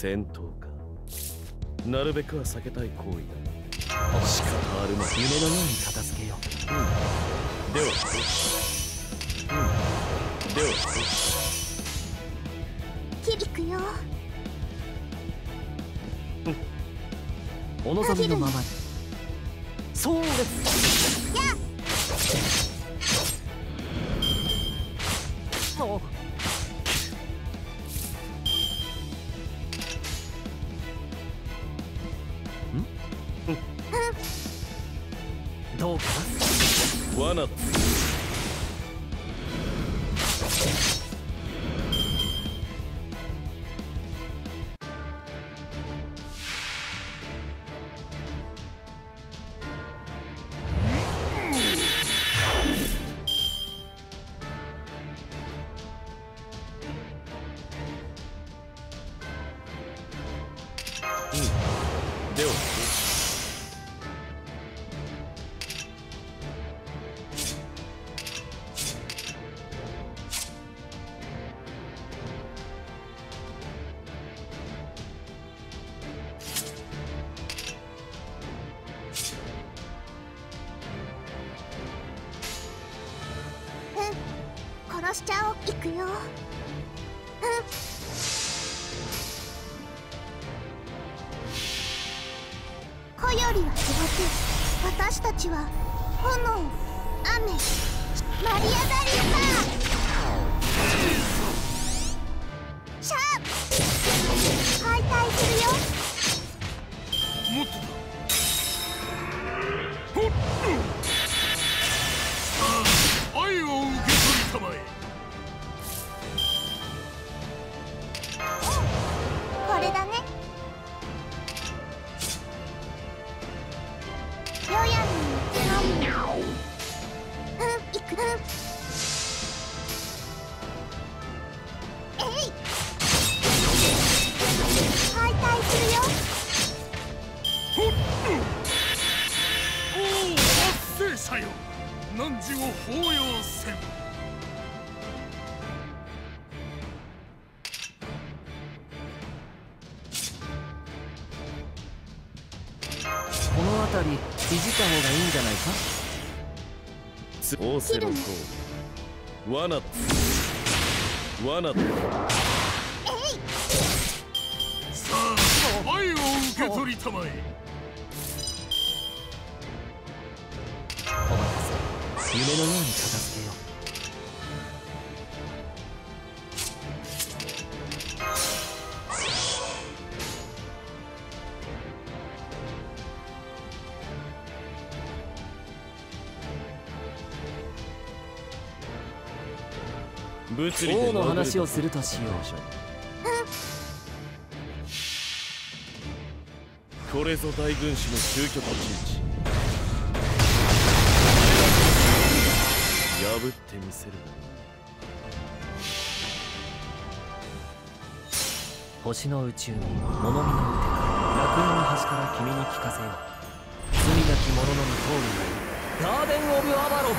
戦闘か。なるべくは避けたい行為だ仕方あるまい夢のように片付けよう、うん、ではうんでは響くよ。お望みのままにそうです。やお罠だ。うん。では。うん殺しちゃおう行くよ。うん。子よりは違って私たちは炎雨マリア・ダリーサこの辺りいじっ。た方がいいんじゃないかつ仰せの？通り罠だ罠ださあ愛を受け取りたまえ。お任せ。夢のように片付けよ物理の話をするとしよう。これぞ大軍師の究極陣地。破ってみせる。星の宇宙に物見の腕楽園の端から君に聞かせよう。罪なき者のみ通るにガーデン・オブ・アバロン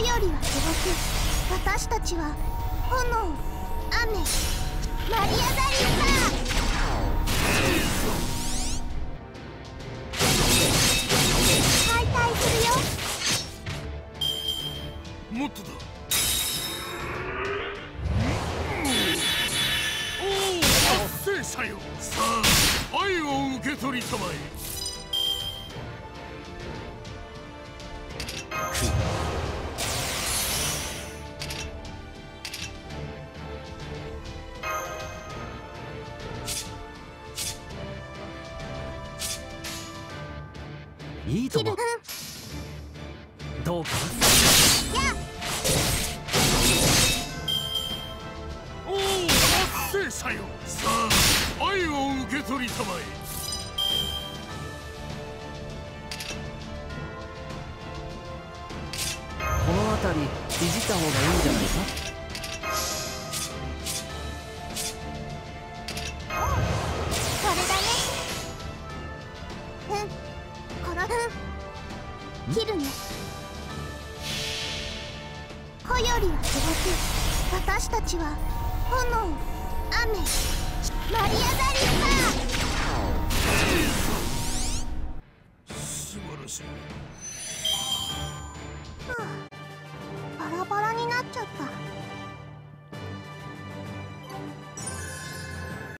よりは地獄私たちは炎雨マリア・ダリーサ敗退するよもっとだおお達成者よ。さあ愛を受け取りたまえ。いいともどうか？おお者よ。さあ愛を受け取りたまえ。この辺りいじった方がいいんじゃないか？火よりは遠く私たちは炎雨マリアザリだ。素晴らしい、はあ。